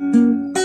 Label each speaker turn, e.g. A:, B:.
A: Música